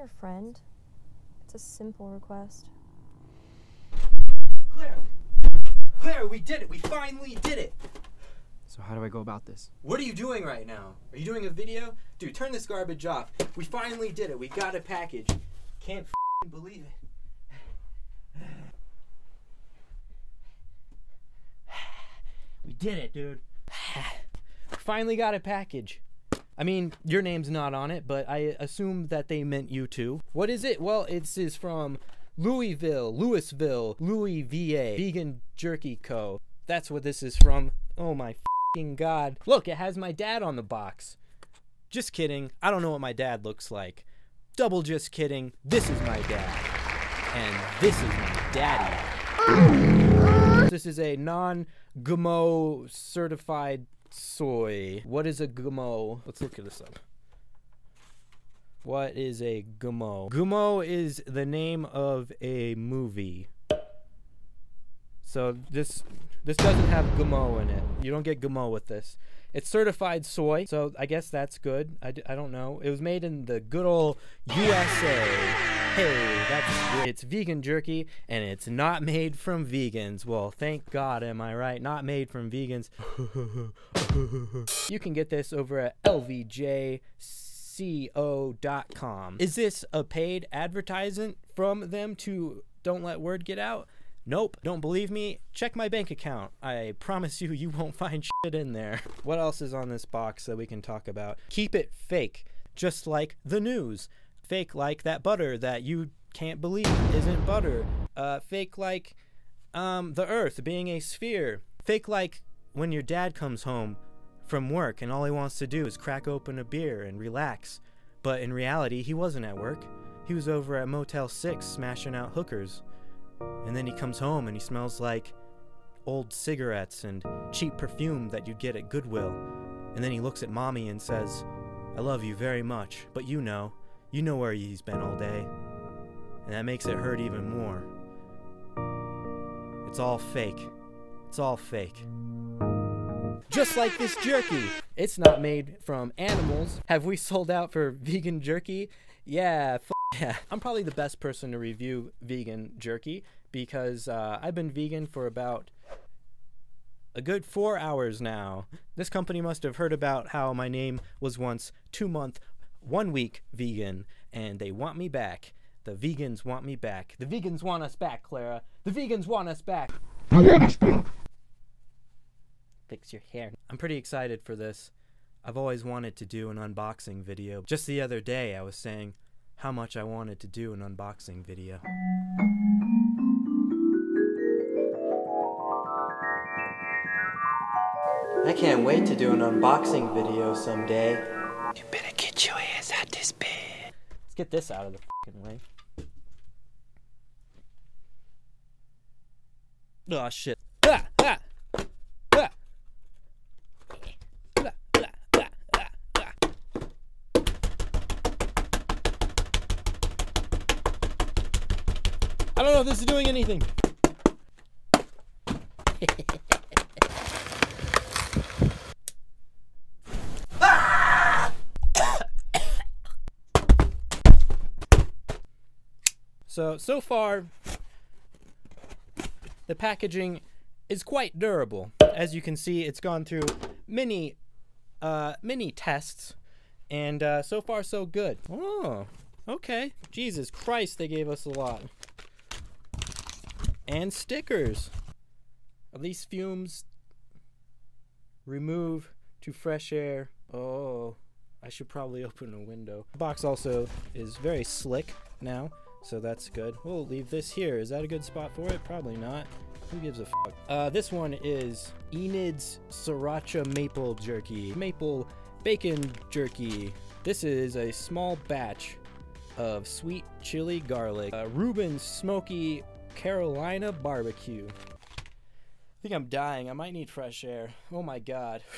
your friend? It's a simple request. Claire! Claire, we did it! We finally did it! So how do I go about this? What are you doing right now? Are you doing a video? Dude, turn this garbage off. We finally did it. We got a package. Can't f***ing believe it. We did it, dude. finally got a package. I mean, your name's not on it, but I assume that they meant you too. What is it? Well, it's is from Louisville, Louisville, Louis VA, Vegan Jerky Co. That's what this is from. Oh my god. Look, it has my dad on the box. Just kidding. I don't know what my dad looks like. Double just kidding. This is my dad. And this is my daddy. This is a non GMO certified soy. What is a GMO? Let's look at this up. What is a GMO? GMO is the name of a movie. So this this doesn't have GMO in it. You don't get GMO with this. It's certified soy, so I guess that's good. I, d- I don't know. It was made in the good old USA. Hey, that's good. It's vegan jerky, and it's not made from vegans. Well, thank God, am I right? Not made from vegans. you can get this over at lvjco.com. Is this a paid advertisement from them to Don't Let Word Get Out? Nope. Don't believe me? Check my bank account. I promise you, you won't find shit in there. What else is on this box that we can talk about? Keep it fake, just like the news. Fake like that butter that you can't believe isn't butter. Uh, fake like um, the earth being a sphere. Fake like when your dad comes home from work and all he wants to do is crack open a beer and relax. But in reality, he wasn't at work. He was over at Motel 6 smashing out hookers. And then he comes home and he smells like old cigarettes and cheap perfume that you'd get at Goodwill. And then he looks at mommy and says, I love you very much, but you know, you know where he's been all day. And that makes it hurt even more. It's all fake. It's all fake. Just like this jerky. It's not made from animals. Have we sold out for vegan jerky? Yeah, yeah. I'm probably the best person to review vegan jerky because uh, I've been vegan for about a good four hours now. This company must have heard about how my name was once two month, one week vegan, and they want me back. The vegans want me back. The vegans want us back, Clara. The vegans want us back. Fix your hair. I'm pretty excited for this. I've always wanted to do an unboxing video. Just the other day, I was saying how much I wanted to do an unboxing video. I can't wait to do an unboxing video someday. You better get your ass out this bed. Let's get this out of the fucking way. Oh shit. Know if this is doing anything. So, so far, the packaging is quite durable. As you can see, it's gone through many, uh, many tests, and uh, so far so good. Oh, okay. Jesus Christ, they gave us a lot. And stickers. Are these fumes remove to fresh air? Oh, I should probably open a window. The box also is very slick now, so that's good. We'll leave this here. Is that a good spot for it? Probably not. Who gives a fuck? Uh, this one is Enid's Sriracha Maple Jerky. Maple Bacon Jerky. This is a small batch of sweet chili garlic. Uh, Reuben's Smoky Carolina Barbecue. I think I'm dying. I might need fresh air. Oh my god.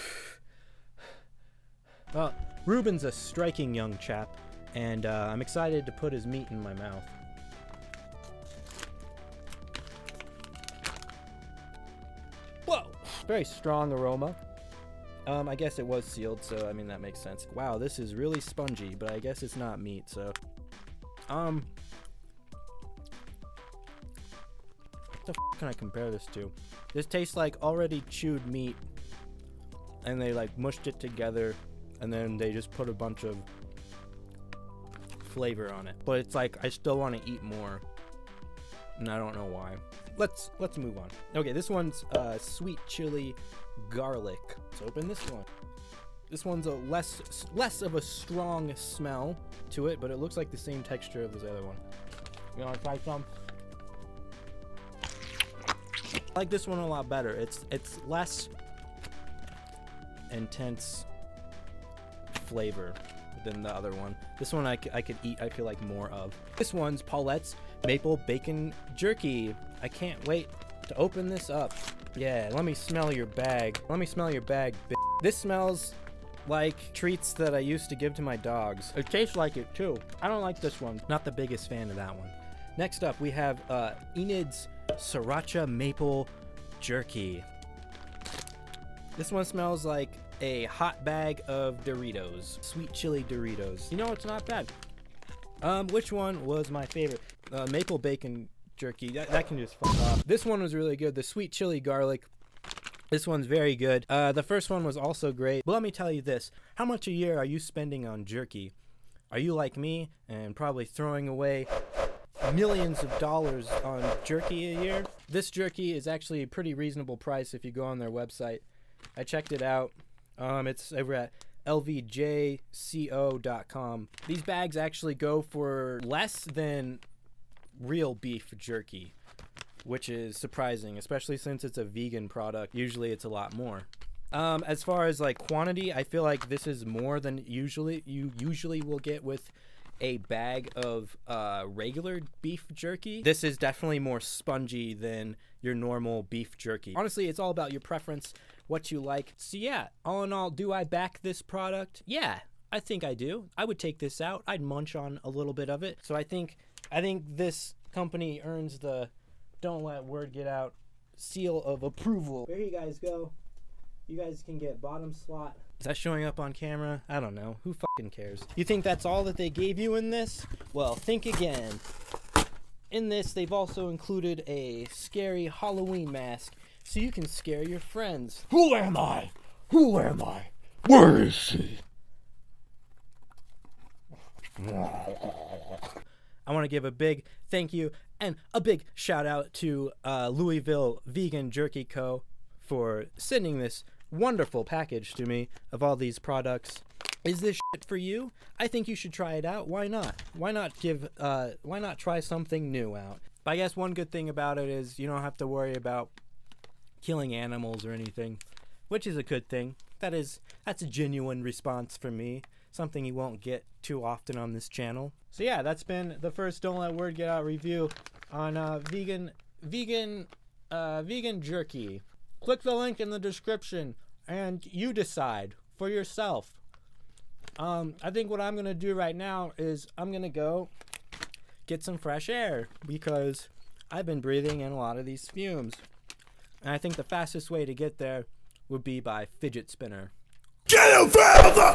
Well, Reuben's a striking young chap, and uh, I'm excited to put his meat in my mouth. Whoa! Very strong aroma. Um, I guess it was sealed, so I mean that makes sense. Wow, this is really spongy, but I guess it's not meat, so Um, what the can I compare this to? This tastes like already chewed meat, and they like mushed it together, and then they just put a bunch of flavor on it. But it's like I still want to eat more, and I don't know why. Let's let's move on. Okay, this one's uh, sweet chili garlic. Let's open this one. This one's a less less of a strong smell to it, but it looks like the same texture of this other one. You wanna try some? I like this one a lot better. It's it's less intense flavor than the other one. This one I, I could eat, I feel like more of. This one's Paulette's Maple Bacon Jerky. I can't wait to open this up. Yeah, let me smell your bag. Let me smell your bag, This smells like treats that I used to give to my dogs. It tastes like it too. I don't like this one. Not the biggest fan of that one. Next up, we have uh, Enid's Sriracha Maple Jerky. This one smells like a hot bag of Doritos, sweet chili Doritos. You know, it's not bad. Um, which one was my favorite? Uh, maple bacon jerky. That, that can just fuck off. This one was really good. The sweet chili garlic. This one's very good. Uh, the first one was also great. But let me tell you this: How much a year are you spending on jerky? Are you like me and probably throwing away millions of dollars on jerky a year? This jerky is actually a pretty reasonable price if you go on their website. I checked it out. Um, it's over at lvjco.com. These bags actually go for less than real beef jerky, which is surprising, especially since it's a vegan product. Usually it's a lot more. Um, as far as like quantity, I feel like this is more than usually you usually will get with a bag of uh, regular beef jerky. This is definitely more spongy than your normal beef jerky. Honestly, it's all about your preference, what you like. So yeah, all in all, do I back this product? Yeah, I think I do. I would take this out. I'd munch on a little bit of it. So I think I think this company earns the don't let word get out seal of approval. There you guys go. You guys can get bottom slot. Is that showing up on camera? I don't know. Who fucking cares? You think that's all that they gave you in this? Well, think again. In this, they've also included a scary Halloween mask so you can scare your friends. Who am I? Who am I? Where is she? I want to give a big thank you and a big shout out to uh, Louisville Vegan Jerky Co. for sending this wonderful package to me of all these products. Is this shit for you? I think you should try it out. Why not? Why not give? Uh, why not try something new out? But I guess one good thing about it is you don't have to worry about killing animals or anything, which is a good thing. That is that's a genuine response from me. Something you won't get too often on this channel. So yeah, that's been the first Don't Let Word Get Out review on uh, vegan vegan uh, vegan jerky. Click the link in the description and you decide for yourself. Um, I think what I'm gonna do right now is I'm gonna go get some fresh air because I've been breathing in a lot of these fumes. And I think the fastest way to get there would be by fidget spinner. Can you feel the